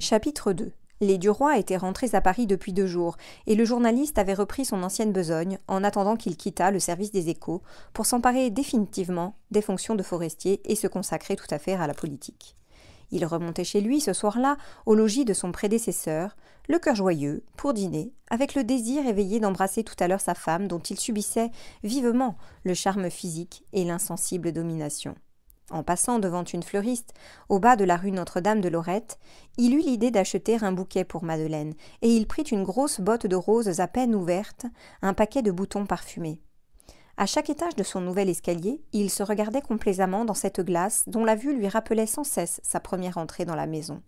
Chapitre 2 Les Duroy étaient rentrés à Paris depuis deux jours, et le journaliste avait repris son ancienne besogne en attendant qu'il quittât le service des échos pour s'emparer définitivement des fonctions de forestier et se consacrer tout à fait à la politique. Il remontait chez lui ce soir-là au logis de son prédécesseur, le cœur joyeux, pour dîner, avec le désir éveillé d'embrasser tout à l'heure sa femme dont il subissait vivement le charme physique et l'insensible domination. En passant devant une fleuriste, au bas de la rue Notre-Dame de Lorette, il eut l'idée d'acheter un bouquet pour Madeleine, et il prit une grosse botte de roses à peine ouverte, un paquet de boutons parfumés. À chaque étage de son nouvel escalier, il se regardait complaisamment dans cette glace dont la vue lui rappelait sans cesse sa première entrée dans la maison.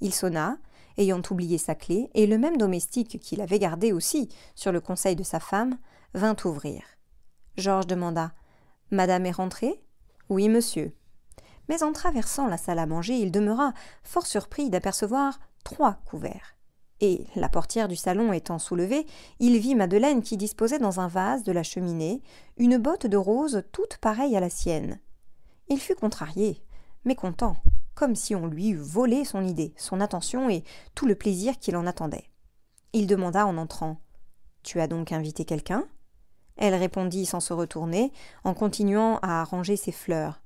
Il sonna, ayant oublié sa clé, et le même domestique qu'il avait gardé aussi, sur le conseil de sa femme, vint ouvrir. Georges demanda Madame est rentrée? Oui, monsieur. Mais en traversant la salle à manger, il demeura fort surpris d'apercevoir trois couverts. Et, la portière du salon étant soulevée, il vit Madeleine qui disposait dans un vase de la cheminée une botte de roses toute pareille à la sienne. Il fut contrarié, mais content, comme si on lui eût volé son idée, son attention et tout le plaisir qu'il en attendait. Il demanda en entrant Tu as donc invité quelqu'un? Elle répondit sans se retourner, en continuant à arranger ses fleurs.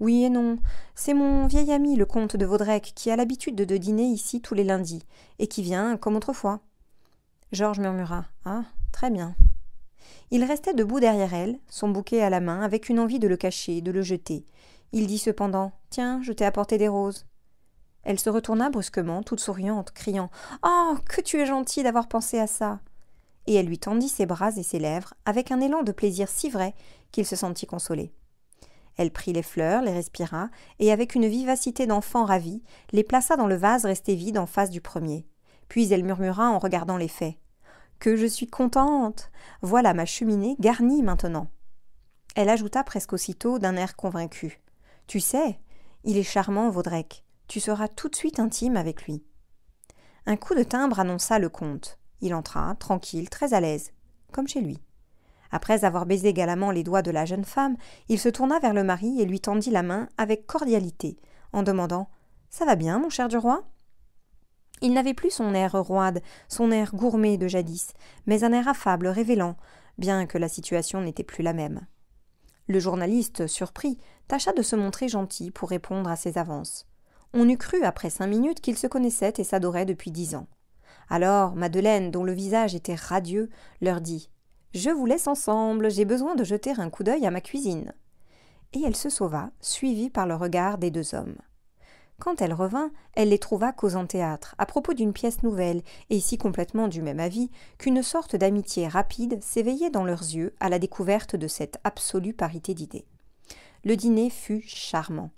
Oui et non. C'est mon vieil ami, le comte de Vaudrec, qui a l'habitude de dîner ici tous les lundis, et qui vient comme autrefois. Georges murmura. Ah, très bien. Il restait debout derrière elle, son bouquet à la main, avec une envie de le cacher, de le jeter. Il dit cependant Tiens, je t'ai apporté des roses. Elle se retourna brusquement, toute souriante, criant Oh, que tu es gentil d'avoir pensé à ça et elle lui tendit ses bras et ses lèvres avec un élan de plaisir si vrai qu'il se sentit consolé. Elle prit les fleurs, les respira, et avec une vivacité d'enfant ravi, les plaça dans le vase resté vide en face du premier. Puis elle murmura en regardant les faits. Que je suis contente. Voilà ma cheminée garnie maintenant. Elle ajouta presque aussitôt d'un air convaincu. Tu sais, il est charmant, Vaudrec. Tu seras tout de suite intime avec lui. Un coup de timbre annonça le comte. Il entra, tranquille, très à l'aise, comme chez lui. Après avoir baisé galamment les doigts de la jeune femme, il se tourna vers le mari et lui tendit la main avec cordialité, en demandant Ça va bien, mon cher du roi? Il n'avait plus son air roide, son air gourmet de jadis, mais un air affable, révélant, bien que la situation n'était plus la même. Le journaliste, surpris, tâcha de se montrer gentil pour répondre à ses avances. On eût cru, après cinq minutes, qu'ils se connaissaient et s'adoraient depuis dix ans. Alors Madeleine, dont le visage était radieux, leur dit Je vous laisse ensemble, j'ai besoin de jeter un coup d'œil à ma cuisine. Et elle se sauva, suivie par le regard des deux hommes. Quand elle revint, elle les trouva causant théâtre, à propos d'une pièce nouvelle, et si complètement du même avis qu'une sorte d'amitié rapide s'éveillait dans leurs yeux à la découverte de cette absolue parité d'idées. Le dîner fut charmant,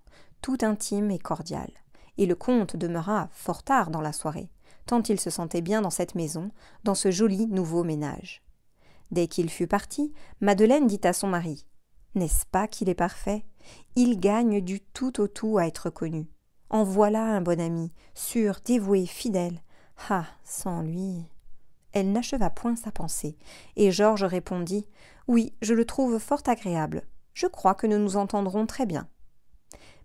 tout intime et cordial, et le comte demeura fort tard dans la soirée tant il se sentait bien dans cette maison, dans ce joli nouveau ménage. Dès qu'il fut parti, Madeleine dit à son mari N'est-ce pas qu'il est parfait? Il gagne du tout au tout à être connu. En voilà un bon ami, sûr, dévoué, fidèle. Ah, sans lui. Elle n'acheva point sa pensée, et Georges répondit Oui, je le trouve fort agréable. Je crois que nous nous entendrons très bien.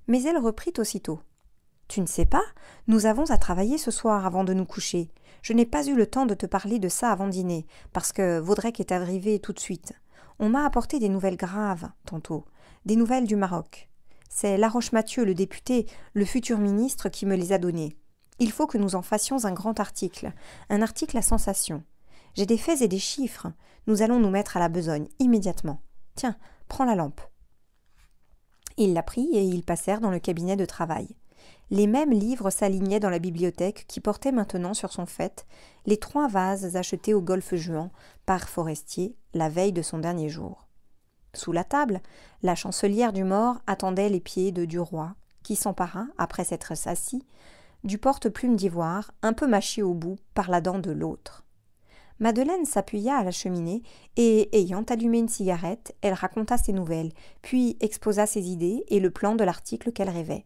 Mais elle reprit aussitôt. Tu ne sais pas Nous avons à travailler ce soir avant de nous coucher. Je n'ai pas eu le temps de te parler de ça avant dîner, parce que Vaudrec est arrivé tout de suite. On m'a apporté des nouvelles graves, tantôt, des nouvelles du Maroc. C'est Laroche Mathieu, le député, le futur ministre, qui me les a données. Il faut que nous en fassions un grand article, un article à sensation. J'ai des faits et des chiffres. Nous allons nous mettre à la besogne, immédiatement. Tiens, prends la lampe. Il la prit et ils passèrent dans le cabinet de travail. Les mêmes livres s'alignaient dans la bibliothèque qui portait maintenant sur son fait les trois vases achetés au golfe Juan par Forestier la veille de son dernier jour. Sous la table, la chancelière du mort attendait les pieds de Duroy, qui s'empara, après s'être assis, du porte-plume d'ivoire, un peu mâché au bout par la dent de l'autre. Madeleine s'appuya à la cheminée et, ayant allumé une cigarette, elle raconta ses nouvelles, puis exposa ses idées et le plan de l'article qu'elle rêvait.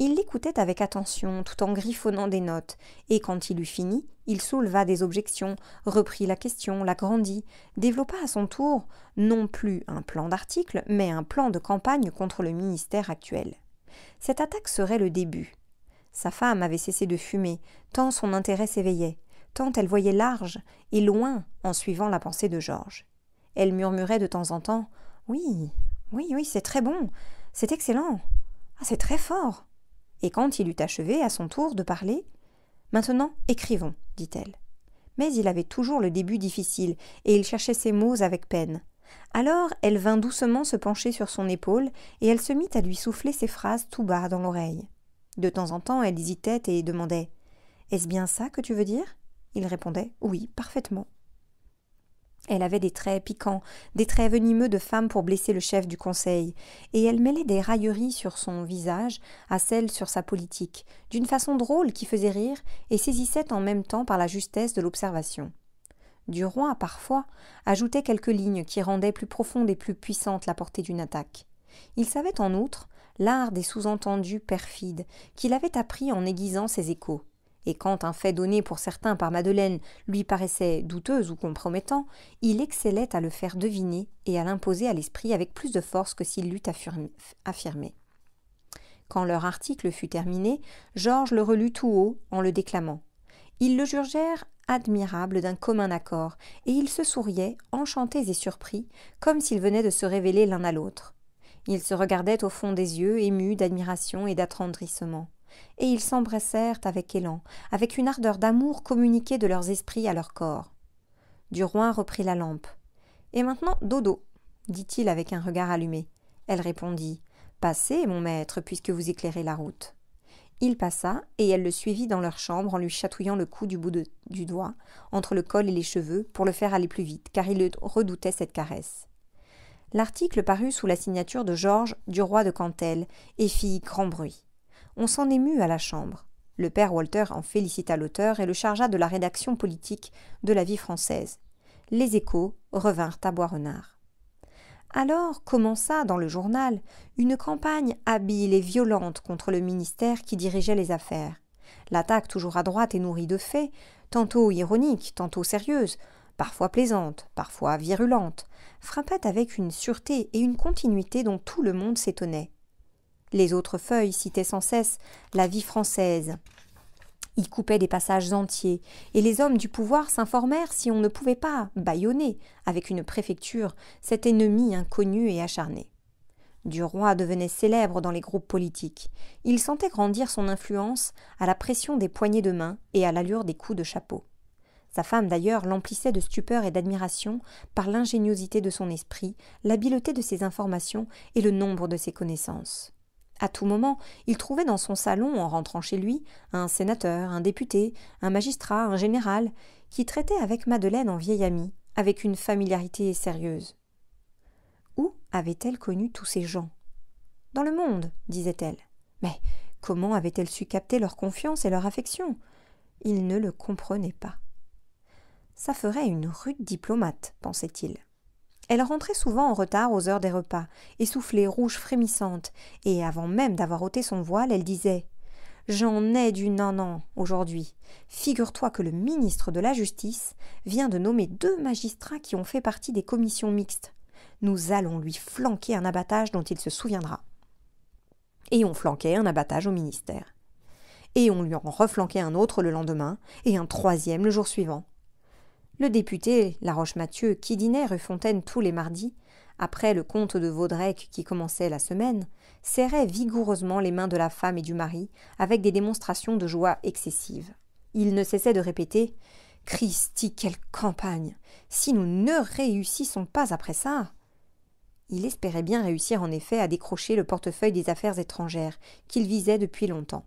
Il l'écoutait avec attention, tout en griffonnant des notes, et quand il eut fini, il souleva des objections, reprit la question, la grandit, développa à son tour non plus un plan d'article, mais un plan de campagne contre le ministère actuel. Cette attaque serait le début. Sa femme avait cessé de fumer, tant son intérêt s'éveillait, tant elle voyait large et loin en suivant la pensée de Georges. Elle murmurait de temps en temps Oui, oui, oui, c'est très bon, c'est excellent, ah, c'est très fort. Et quand il eut achevé à son tour de parler Maintenant, écrivons, dit-elle. Mais il avait toujours le début difficile, et il cherchait ses mots avec peine. Alors elle vint doucement se pencher sur son épaule, et elle se mit à lui souffler ses phrases tout bas dans l'oreille. De temps en temps, elle hésitait et demandait Est-ce bien ça que tu veux dire? Il répondait Oui, parfaitement. Elle avait des traits piquants, des traits venimeux de femme pour blesser le chef du conseil, et elle mêlait des railleries sur son visage à celles sur sa politique, d'une façon drôle qui faisait rire et saisissait en même temps par la justesse de l'observation. Du roi, parfois, ajoutait quelques lignes qui rendaient plus profonde et plus puissante la portée d'une attaque. Il savait en outre l'art des sous-entendus perfides qu'il avait appris en aiguisant ses échos et quand un fait donné pour certains par Madeleine lui paraissait douteux ou compromettant, il excellait à le faire deviner et à l'imposer à l'esprit avec plus de force que s'il l'eût affirmé. Quand leur article fut terminé, Georges le relut tout haut en le déclamant. Ils le jugèrent admirable d'un commun accord, et ils se souriaient, enchantés et surpris, comme s'ils venaient de se révéler l'un à l'autre. Ils se regardaient au fond des yeux, émus d'admiration et d'attendrissement et ils s'embrassèrent avec élan, avec une ardeur d'amour communiquée de leurs esprits à leur corps. Roi reprit la lampe. Et maintenant, dodo, dit-il avec un regard allumé. Elle répondit. Passez, mon maître, puisque vous éclairez la route. Il passa, et elle le suivit dans leur chambre en lui chatouillant le cou du bout du doigt, entre le col et les cheveux, pour le faire aller plus vite, car il redoutait cette caresse. L'article parut sous la signature de Georges, du roi de Cantel, et fit grand bruit on s'en émut à la Chambre. Le père Walter en félicita l'auteur et le chargea de la rédaction politique de la vie française. Les échos revinrent à Boisrenard. Alors commença dans le journal une campagne habile et violente contre le ministère qui dirigeait les affaires. L'attaque toujours à droite et nourrie de faits, tantôt ironiques, tantôt sérieuses, parfois plaisantes, parfois virulentes, frappait avec une sûreté et une continuité dont tout le monde s'étonnait. Les autres feuilles citaient sans cesse la vie française, y coupaient des passages entiers, et les hommes du pouvoir s'informèrent si on ne pouvait pas bâillonner, avec une préfecture, cet ennemi inconnu et acharné. Du roi devenait célèbre dans les groupes politiques. Il sentait grandir son influence à la pression des poignées de main et à l'allure des coups de chapeau. Sa femme d'ailleurs l'emplissait de stupeur et d'admiration par l'ingéniosité de son esprit, l'habileté de ses informations et le nombre de ses connaissances. À tout moment, il trouvait dans son salon, en rentrant chez lui, un sénateur, un député, un magistrat, un général, qui traitait avec Madeleine en vieille amie, avec une familiarité sérieuse. Où avait-elle connu tous ces gens? Dans le monde, disait-elle. Mais comment avait-elle su capter leur confiance et leur affection? Il ne le comprenait pas. Ça ferait une rude diplomate, pensait-il. Elle rentrait souvent en retard aux heures des repas, essoufflée, rouge, frémissante, et avant même d'avoir ôté son voile, elle disait J'en ai du nan aujourd'hui. Figure-toi que le ministre de la Justice vient de nommer deux magistrats qui ont fait partie des commissions mixtes. Nous allons lui flanquer un abattage dont il se souviendra. Et on flanquait un abattage au ministère. Et on lui en reflanquait un autre le lendemain, et un troisième le jour suivant. Le député Laroche-Mathieu, qui dînait rue Fontaine tous les mardis, après le comte de Vaudrec qui commençait la semaine, serrait vigoureusement les mains de la femme et du mari, avec des démonstrations de joie excessives. Il ne cessait de répéter Christi, quelle campagne Si nous ne réussissons pas après ça Il espérait bien réussir en effet à décrocher le portefeuille des affaires étrangères, qu'il visait depuis longtemps.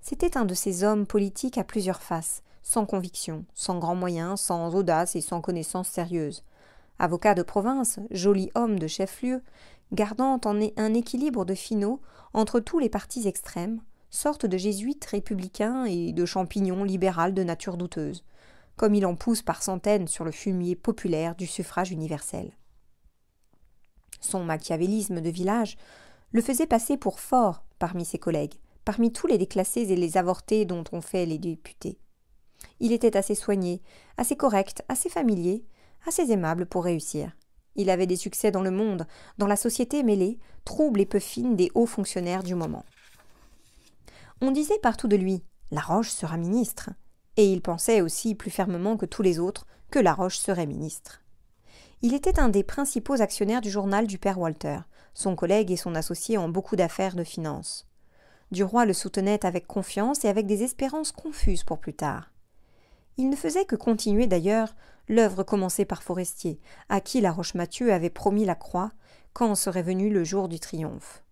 C'était un de ces hommes politiques à plusieurs faces, sans conviction, sans grands moyens, sans audace et sans connaissance sérieuse. Avocat de province, joli homme de chef-lieu, gardant en un équilibre de finaux entre tous les partis extrêmes, sorte de jésuite républicain et de champignon libéral de nature douteuse, comme il en pousse par centaines sur le fumier populaire du suffrage universel. Son machiavélisme de village le faisait passer pour fort parmi ses collègues, parmi tous les déclassés et les avortés dont on fait les députés. Il était assez soigné, assez correct, assez familier, assez aimable pour réussir. Il avait des succès dans le monde, dans la société mêlée, trouble et peu fine des hauts fonctionnaires du moment. On disait partout de lui La Roche sera ministre. Et il pensait aussi plus fermement que tous les autres que La Roche serait ministre. Il était un des principaux actionnaires du journal du père Walter, son collègue et son associé en beaucoup d'affaires de finances. Duroy le soutenait avec confiance et avec des espérances confuses pour plus tard. Il ne faisait que continuer d'ailleurs l'œuvre commencée par Forestier, à qui la Roche-Mathieu avait promis la croix quand serait venu le jour du triomphe.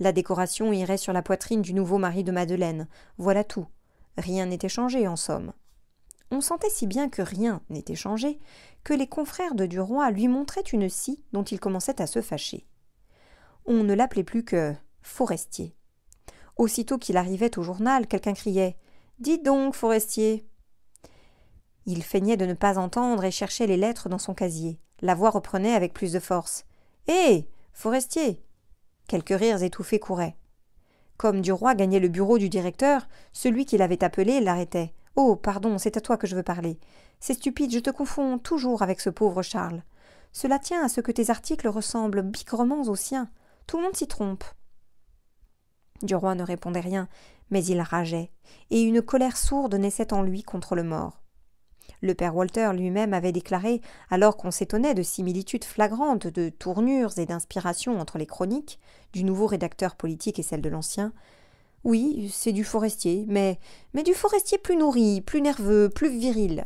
La décoration irait sur la poitrine du nouveau mari de Madeleine, voilà tout. Rien n'était changé, en somme. On sentait si bien que rien n'était changé que les confrères de Duroy lui montraient une scie dont il commençait à se fâcher. On ne l'appelait plus que Forestier. Aussitôt qu'il arrivait au journal, quelqu'un criait Dites donc, Forestier Il feignait de ne pas entendre et cherchait les lettres dans son casier. La voix reprenait avec plus de force. Hé Forestier Quelques rires étouffés couraient. Comme Duroy gagnait le bureau du directeur, celui qui l'avait appelé l'arrêtait. Oh, pardon, c'est à toi que je veux parler. C'est stupide, je te confonds toujours avec ce pauvre Charles. Cela tient à ce que tes articles ressemblent bigrement aux siens. Tout le monde s'y trompe. Duroy ne répondait rien, mais il rageait, et une colère sourde naissait en lui contre le mort. Le père Walter lui-même avait déclaré, alors qu'on s'étonnait de similitudes flagrantes, de tournures et d'inspirations entre les chroniques, du nouveau rédacteur politique et celle de l'ancien. Oui, c'est du forestier, mais, mais du forestier plus nourri, plus nerveux, plus viril.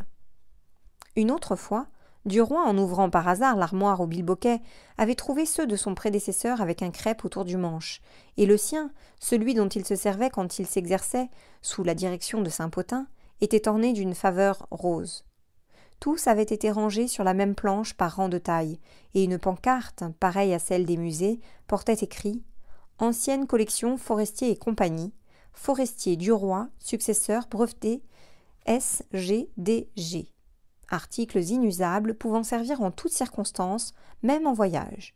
Une autre fois, Duroy, en ouvrant par hasard l'armoire au bilboquet, avait trouvé ceux de son prédécesseur avec un crêpe autour du manche, et le sien, celui dont il se servait quand il s'exerçait, sous la direction de Saint-Potin, était orné d'une faveur rose. Tous avaient été rangés sur la même planche par rang de taille, et une pancarte, pareille à celle des musées, portait écrit Ancienne collection Forestier et compagnie, Forestier du Roi, successeur breveté SGDG. Articles inusables pouvant servir en toutes circonstances, même en voyage.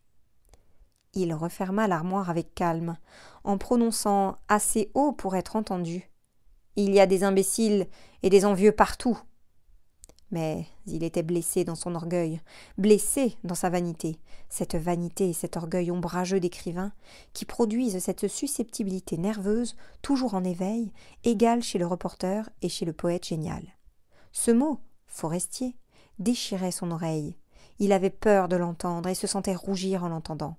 Il referma l'armoire avec calme, en prononçant assez haut pour être entendu. Il y a des imbéciles et des envieux partout. Mais il était blessé dans son orgueil, blessé dans sa vanité, cette vanité et cet orgueil ombrageux d'écrivain qui produisent cette susceptibilité nerveuse, toujours en éveil, égale chez le reporter et chez le poète génial. Ce mot, forestier, déchirait son oreille. Il avait peur de l'entendre et se sentait rougir en l'entendant.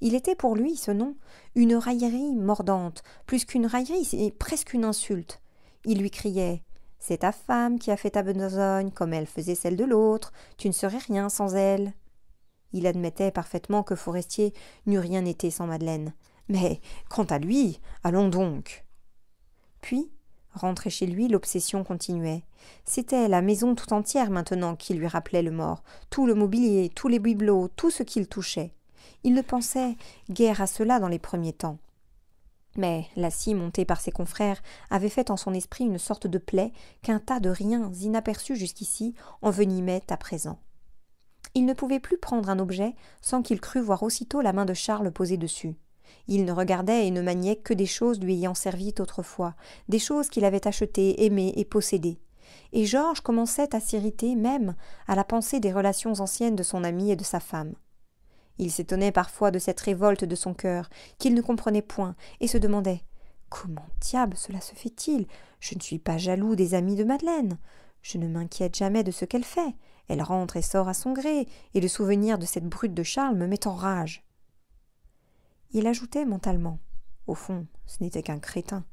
Il était pour lui, ce nom, une raillerie mordante, plus qu'une raillerie, c'est presque une insulte. Il lui criait C'est ta femme qui a fait ta besogne comme elle faisait celle de l'autre, tu ne serais rien sans elle. Il admettait parfaitement que Forestier n'eût rien été sans Madeleine. Mais quant à lui, allons donc. Puis, rentré chez lui, l'obsession continuait. C'était la maison tout entière maintenant qui lui rappelait le mort, tout le mobilier, tous les bibelots, tout ce qu'il touchait. Il ne pensait guère à cela dans les premiers temps. Mais la scie montée par ses confrères avait fait en son esprit une sorte de plaie qu'un tas de riens inaperçus jusqu'ici envenimaient à présent. Il ne pouvait plus prendre un objet sans qu'il crût voir aussitôt la main de Charles posée dessus. Il ne regardait et ne maniait que des choses lui ayant servi autrefois, des choses qu'il avait achetées, aimées et possédées. Et Georges commençait à s'irriter même à la pensée des relations anciennes de son ami et de sa femme. Il s'étonnait parfois de cette révolte de son cœur, qu'il ne comprenait point, et se demandait Comment diable cela se fait-il? Je ne suis pas jaloux des amis de Madeleine. Je ne m'inquiète jamais de ce qu'elle fait. Elle rentre et sort à son gré, et le souvenir de cette brute de Charles me met en rage. Il ajoutait mentalement Au fond, ce n'était qu'un crétin.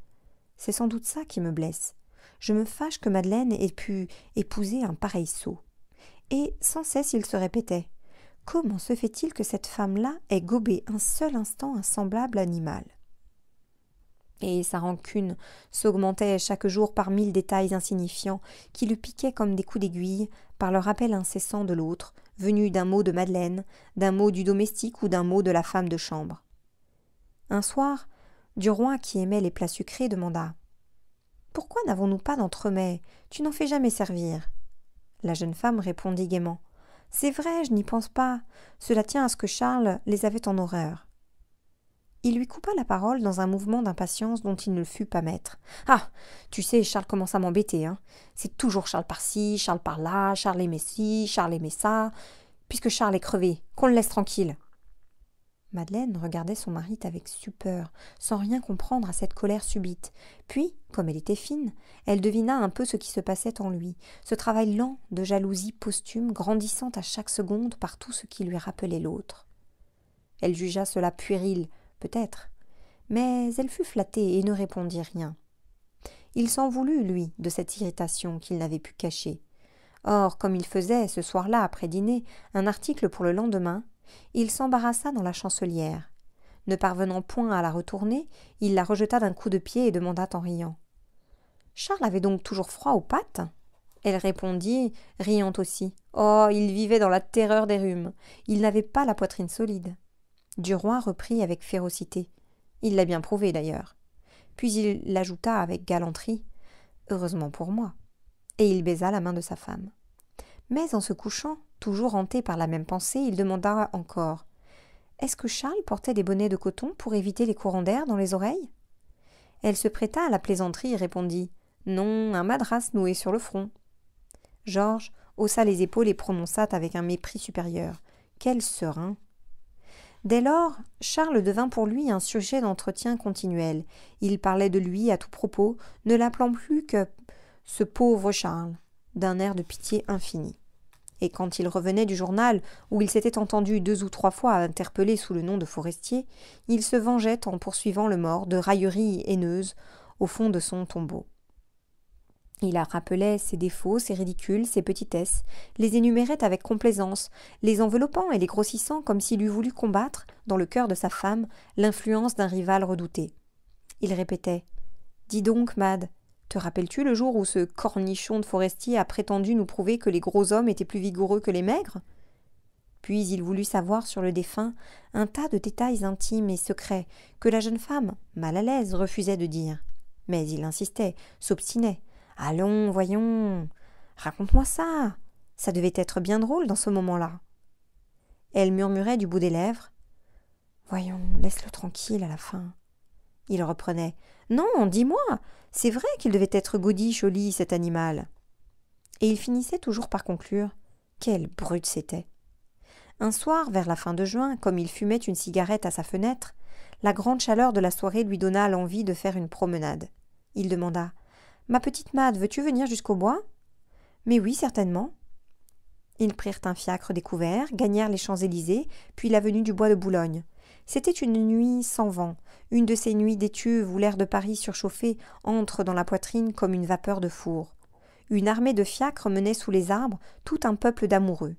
C'est sans doute ça qui me blesse. Je me fâche que Madeleine ait pu épouser un pareil sot. Et sans cesse il se répétait Comment se fait-il que cette femme-là ait gobé un seul instant un semblable animal? Et sa rancune s'augmentait chaque jour par mille détails insignifiants qui le piquaient comme des coups d'aiguille par le rappel incessant de l'autre, venu d'un mot de Madeleine, d'un mot du domestique ou d'un mot de la femme de chambre. Un soir, du roi qui aimait les plats sucrés demanda Pourquoi n'avons-nous pas d'entremets? Tu n'en fais jamais servir? La jeune femme répondit gaiement c'est vrai, je n'y pense pas. Cela tient à ce que Charles les avait en horreur. Il lui coupa la parole dans un mouvement d'impatience dont il ne fut pas maître. Ah Tu sais, Charles commence à m'embêter, hein. C'est toujours Charles par-ci, Charles par-là, Charles aimait ci, Charles aimait ça. Puisque Charles est crevé, qu'on le laisse tranquille. Madeleine regardait son mari avec stupeur, sans rien comprendre à cette colère subite. Puis, comme elle était fine, elle devina un peu ce qui se passait en lui, ce travail lent de jalousie posthume grandissant à chaque seconde par tout ce qui lui rappelait l'autre. Elle jugea cela puéril, peut-être, mais elle fut flattée et ne répondit rien. Il s'en voulut, lui, de cette irritation qu'il n'avait pu cacher. Or, comme il faisait, ce soir-là, après dîner, un article pour le lendemain, il s'embarrassa dans la chancelière. Ne parvenant point à la retourner, il la rejeta d'un coup de pied et demanda en riant. Charles avait donc toujours froid aux pattes? Elle répondit, riant aussi. Oh. Il vivait dans la terreur des rhumes. Il n'avait pas la poitrine solide. Duroy reprit avec férocité. Il l'a bien prouvé d'ailleurs. Puis il l'ajouta avec galanterie. Heureusement pour moi. Et il baisa la main de sa femme. Mais en se couchant, toujours hanté par la même pensée, il demanda encore. Est-ce que Charles portait des bonnets de coton pour éviter les courants d'air dans les oreilles? Elle se prêta à la plaisanterie et répondit. Non, un madras noué sur le front. Georges haussa les épaules et prononça avec un mépris supérieur. Quel serein. Dès lors, Charles devint pour lui un sujet d'entretien continuel. Il parlait de lui à tout propos, ne l'appelant plus que ce pauvre Charles, d'un air de pitié infinie. Et quand il revenait du journal, où il s'était entendu deux ou trois fois interpellé sous le nom de forestier, il se vengeait en poursuivant le mort de railleries haineuses au fond de son tombeau. Il rappelait ses défauts, ses ridicules, ses petitesses, les énumérait avec complaisance, les enveloppant et les grossissant comme s'il eût voulu combattre, dans le cœur de sa femme, l'influence d'un rival redouté. Il répétait Dis donc, Mad, te rappelles-tu le jour où ce cornichon de forestier a prétendu nous prouver que les gros hommes étaient plus vigoureux que les maigres? Puis il voulut savoir sur le défunt un tas de détails intimes et secrets que la jeune femme, mal à l'aise, refusait de dire. Mais il insistait, s'obstinait, Allons, voyons. Raconte-moi ça. Ça devait être bien drôle dans ce moment-là. Elle murmurait du bout des lèvres. Voyons, laisse-le tranquille à la fin. Il reprenait. Non, dis-moi. C'est vrai qu'il devait être gaudiche au lit, cet animal. Et il finissait toujours par conclure. Quelle brute c'était. Un soir, vers la fin de juin, comme il fumait une cigarette à sa fenêtre, la grande chaleur de la soirée lui donna l'envie de faire une promenade. Il demanda Ma petite Mad, veux-tu venir jusqu'au bois? Mais oui, certainement. Ils prirent un fiacre découvert, gagnèrent les Champs-Élysées, puis l'avenue du bois de Boulogne. C'était une nuit sans vent, une de ces nuits d'étuve où l'air de Paris surchauffé entre dans la poitrine comme une vapeur de four. Une armée de fiacres menait sous les arbres tout un peuple d'amoureux.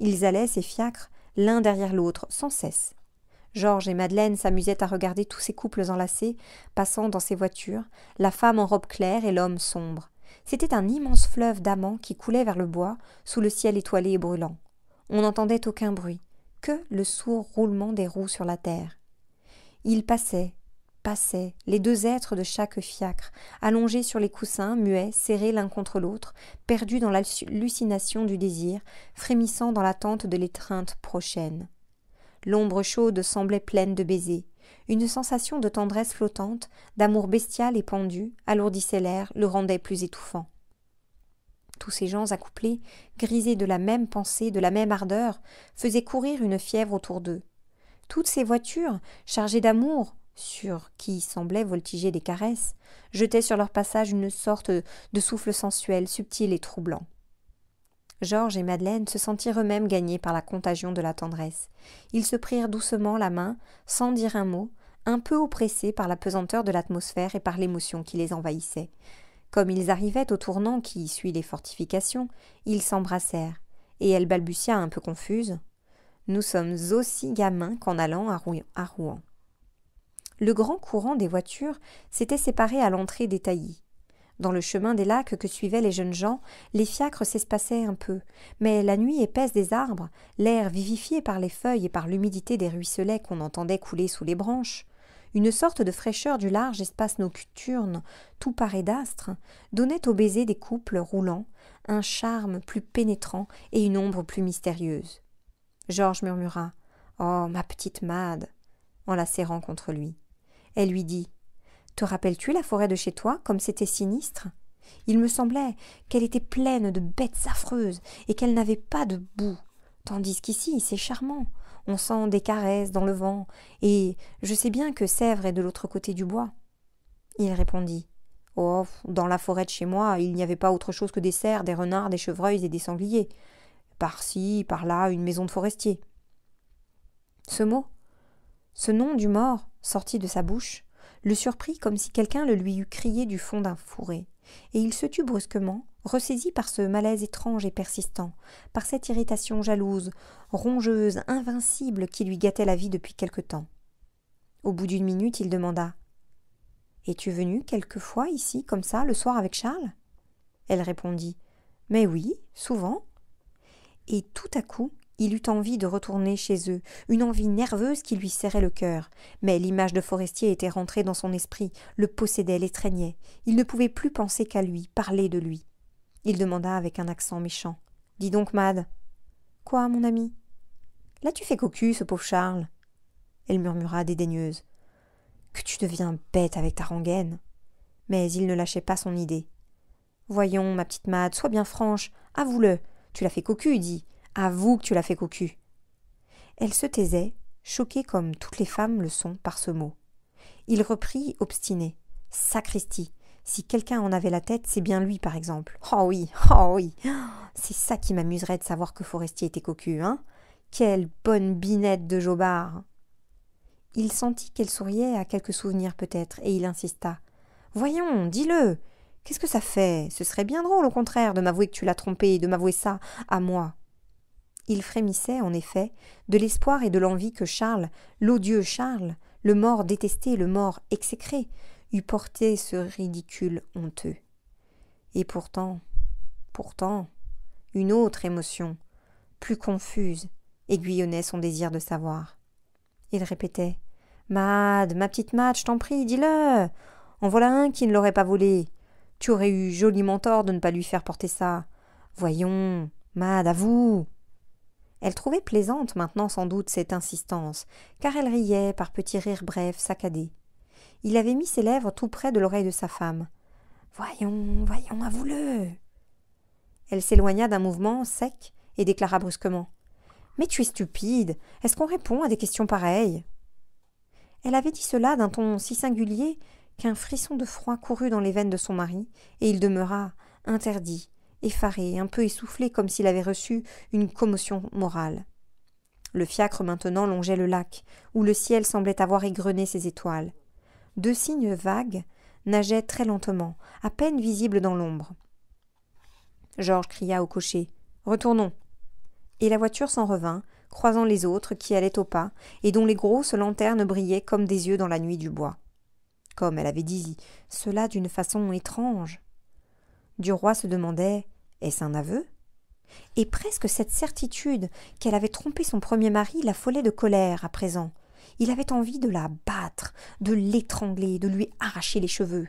Ils allaient, ces fiacres, l'un derrière l'autre, sans cesse. Georges et Madeleine s'amusaient à regarder tous ces couples enlacés passant dans ces voitures, la femme en robe claire et l'homme sombre. C'était un immense fleuve d'amants qui coulait vers le bois, sous le ciel étoilé et brûlant. On n'entendait aucun bruit, que le sourd roulement des roues sur la terre. Ils passaient, passaient, les deux êtres de chaque fiacre, allongés sur les coussins, muets, serrés l'un contre l'autre, perdus dans l'hallucination du désir, frémissant dans l'attente de l'étreinte prochaine. L'ombre chaude semblait pleine de baisers. Une sensation de tendresse flottante, d'amour bestial et pendu, alourdissait l'air, le rendait plus étouffant. Tous ces gens accouplés, grisés de la même pensée, de la même ardeur, faisaient courir une fièvre autour d'eux. Toutes ces voitures, chargées d'amour, sur qui semblaient voltiger des caresses, jetaient sur leur passage une sorte de souffle sensuel, subtil et troublant. Georges et Madeleine se sentirent eux-mêmes gagnés par la contagion de la tendresse. Ils se prirent doucement la main, sans dire un mot, un peu oppressés par la pesanteur de l'atmosphère et par l'émotion qui les envahissait. Comme ils arrivaient au tournant qui suit les fortifications, ils s'embrassèrent, et elle balbutia un peu confuse. Nous sommes aussi gamins qu'en allant à Rouen. Le grand courant des voitures s'était séparé à l'entrée des taillis. Dans le chemin des lacs que suivaient les jeunes gens, les fiacres s'espaçaient un peu, mais la nuit épaisse des arbres, l'air vivifié par les feuilles et par l'humidité des ruisselets qu'on entendait couler sous les branches, une sorte de fraîcheur du large espace nocturne, tout paré d'astres, donnait au baiser des couples roulants un charme plus pénétrant et une ombre plus mystérieuse. Georges murmura Oh, ma petite Mad en la serrant contre lui. Elle lui dit te rappelles-tu la forêt de chez toi, comme c'était sinistre? Il me semblait qu'elle était pleine de bêtes affreuses et qu'elle n'avait pas de bout. Tandis qu'ici, c'est charmant. On sent des caresses dans le vent, et je sais bien que Sèvres est de l'autre côté du bois. Il répondit. Oh, dans la forêt de chez moi, il n'y avait pas autre chose que des cerfs, des renards, des chevreuils et des sangliers. Par-ci, par-là, une maison de forestier. Ce mot, ce nom du mort, sorti de sa bouche, le surprit comme si quelqu'un le lui eût crié du fond d'un fourré, et il se tut brusquement, ressaisi par ce malaise étrange et persistant, par cette irritation jalouse, rongeuse, invincible qui lui gâtait la vie depuis quelque temps. Au bout d'une minute, il demanda Es-tu venu quelquefois ici, comme ça, le soir avec Charles? Elle répondit Mais oui, souvent. Et tout à coup, il eut envie de retourner chez eux, une envie nerveuse qui lui serrait le cœur. Mais l'image de Forestier était rentrée dans son esprit, le possédait, l'étreignait. Il ne pouvait plus penser qu'à lui, parler de lui. Il demanda avec un accent méchant. Dis donc, Mad. Quoi, mon ami? L'as-tu fait cocu, ce pauvre Charles Elle murmura dédaigneuse. Que tu deviens bête avec ta rengaine. Mais il ne lâchait pas son idée. Voyons, ma petite Mad, sois bien franche, avoue-le. Tu l'as fait cocu, dis. Avoue que tu l'as fait cocu. Elle se taisait, choquée comme toutes les femmes le sont par ce mot. Il reprit, obstiné. Sacristi. Si quelqu'un en avait la tête, c'est bien lui, par exemple. Oh oui, oh oui. C'est ça qui m'amuserait de savoir que Forestier était cocu, hein. Quelle bonne binette de Jobard. Il sentit qu'elle souriait à quelques souvenirs peut-être, et il insista. Voyons, dis-le. Qu'est-ce que ça fait? Ce serait bien drôle, au contraire, de m'avouer que tu l'as trompé, de m'avouer ça à moi. Il frémissait, en effet, de l'espoir et de l'envie que Charles, l'odieux Charles, le mort détesté, le mort exécré, eût porté ce ridicule honteux. Et pourtant, pourtant, une autre émotion, plus confuse, aiguillonnait son désir de savoir. Il répétait Mad, ma petite Mad, je t'en prie, dis-le. En voilà un qui ne l'aurait pas volé. Tu aurais eu joliment tort de ne pas lui faire porter ça. Voyons, Mad, avoue. Elle trouvait plaisante maintenant sans doute cette insistance, car elle riait par petits rires brefs, saccadés. Il avait mis ses lèvres tout près de l'oreille de sa femme. Voyons, voyons, avoue-le. Elle s'éloigna d'un mouvement sec et déclara brusquement. Mais tu es stupide. Est-ce qu'on répond à des questions pareilles? Elle avait dit cela d'un ton si singulier qu'un frisson de froid courut dans les veines de son mari, et il demeura interdit, effaré, un peu essoufflé comme s'il avait reçu une commotion morale. Le fiacre maintenant longeait le lac, où le ciel semblait avoir égrené ses étoiles. Deux signes vagues nageaient très lentement, à peine visibles dans l'ombre. Georges cria au cocher. Retournons. Et la voiture s'en revint, croisant les autres qui allaient au pas, et dont les grosses lanternes brillaient comme des yeux dans la nuit du bois. Comme elle avait dit cela d'une façon étrange. Du roi se demandait est-ce un aveu? Et presque cette certitude qu'elle avait trompé son premier mari l'affolait de colère à présent. Il avait envie de la battre, de l'étrangler, de lui arracher les cheveux.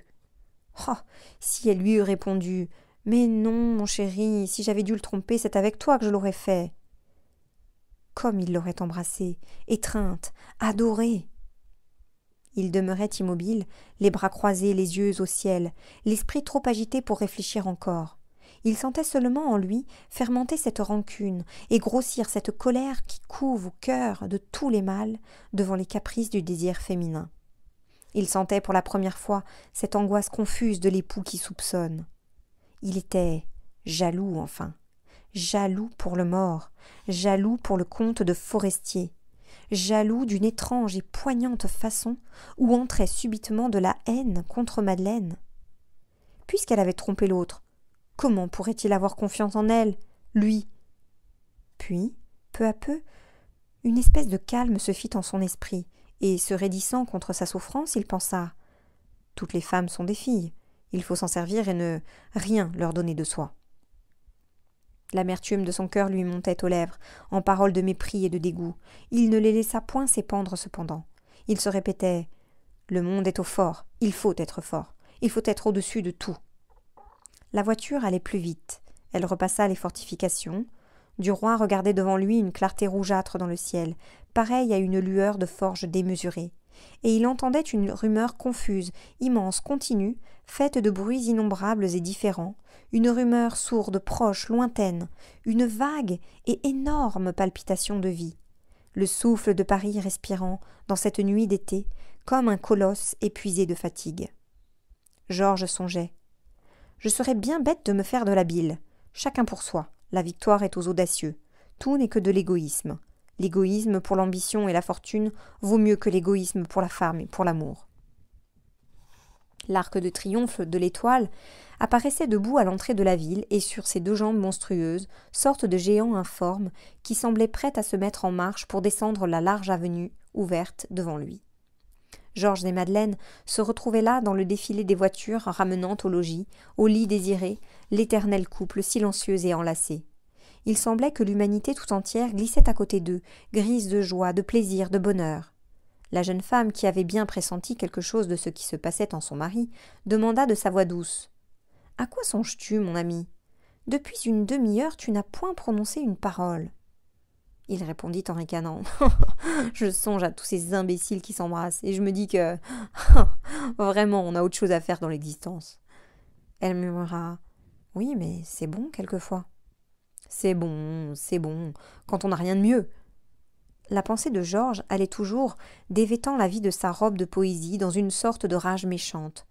Oh si elle lui eût répondu Mais non, mon chéri, si j'avais dû le tromper, c'est avec toi que je l'aurais fait. Comme il l'aurait embrassée, étreinte, adorée. Il demeurait immobile, les bras croisés, les yeux au ciel, l'esprit trop agité pour réfléchir encore. Il sentait seulement en lui fermenter cette rancune et grossir cette colère qui couve au cœur de tous les mâles devant les caprices du désir féminin. Il sentait pour la première fois cette angoisse confuse de l'époux qui soupçonne. Il était jaloux enfin, jaloux pour le mort, jaloux pour le comte de Forestier, jaloux d'une étrange et poignante façon où entrait subitement de la haine contre Madeleine. Puisqu'elle avait trompé l'autre, comment pourrait-il avoir confiance en elle, lui? Puis, peu à peu, une espèce de calme se fit en son esprit, et se raidissant contre sa souffrance, il pensa Toutes les femmes sont des filles, il faut s'en servir et ne rien leur donner de soi. L'amertume de son cœur lui montait aux lèvres, en paroles de mépris et de dégoût. Il ne les laissa point s'épandre cependant. Il se répétait Le monde est au fort, il faut être fort, il faut être au-dessus de tout. La voiture allait plus vite. Elle repassa les fortifications. Du roi regardait devant lui une clarté rougeâtre dans le ciel, pareille à une lueur de forge démesurée. Et il entendait une rumeur confuse, immense, continue, faite de bruits innombrables et différents, une rumeur sourde, proche, lointaine, une vague et énorme palpitation de vie. le souffle de Paris respirant, dans cette nuit d'été, comme un colosse épuisé de fatigue. Georges songeait. Je serais bien bête de me faire de la bile. Chacun pour soi. La victoire est aux audacieux. Tout n'est que de l'égoïsme. L'égoïsme pour l'ambition et la fortune vaut mieux que l'égoïsme pour la femme et pour l'amour. L'arc de triomphe de l'étoile apparaissait debout à l'entrée de la ville et sur ses deux jambes monstrueuses, sorte de géant informe qui semblait prêt à se mettre en marche pour descendre la large avenue ouverte devant lui. Georges et Madeleine se retrouvaient là dans le défilé des voitures ramenant au logis, au lit désiré, l'éternel couple silencieux et enlacé. Il semblait que l'humanité tout entière glissait à côté d'eux, grise de joie, de plaisir, de bonheur. La jeune femme, qui avait bien pressenti quelque chose de ce qui se passait en son mari, demanda de sa voix douce. À quoi songes-tu, mon ami? Depuis une demi-heure tu n'as point prononcé une parole. Il répondit en ricanant. je songe à tous ces imbéciles qui s'embrassent, et je me dis que vraiment on a autre chose à faire dans l'existence. Elle murmura. Oui, mais c'est bon quelquefois. C'est bon, c'est bon, quand on n'a rien de mieux. La pensée de Georges allait toujours, dévêtant la vie de sa robe de poésie dans une sorte de rage méchante.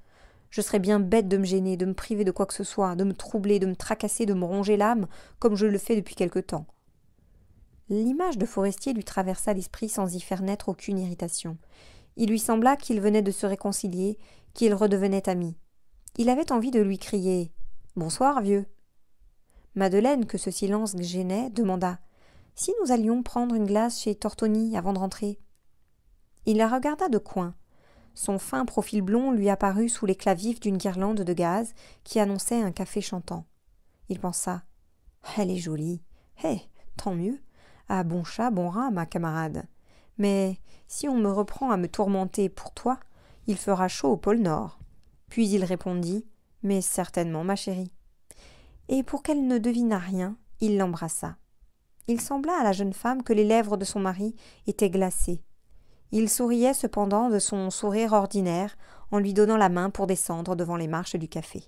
Je serais bien bête de me gêner, de me priver de quoi que ce soit, de me troubler, de me tracasser, de me ronger l'âme, comme je le fais depuis quelque temps. L'image de Forestier lui traversa l'esprit sans y faire naître aucune irritation. Il lui sembla qu'il venait de se réconcilier, qu'ils redevenaient amis. Il avait envie de lui crier Bonsoir, vieux. Madeleine, que ce silence gênait, demanda Si nous allions prendre une glace chez Tortoni avant de rentrer? Il la regarda de coin. Son fin profil blond lui apparut sous l'éclat vif d'une guirlande de gaz qui annonçait un café chantant. Il pensa Elle est jolie. Eh, tant mieux. Ah, bon chat, bon rat, ma camarade. Mais si on me reprend à me tourmenter pour toi, il fera chaud au pôle Nord. Puis il répondit Mais certainement, ma chérie et pour qu'elle ne devinât rien, il l'embrassa. Il sembla à la jeune femme que les lèvres de son mari étaient glacées. Il souriait cependant de son sourire ordinaire en lui donnant la main pour descendre devant les marches du café.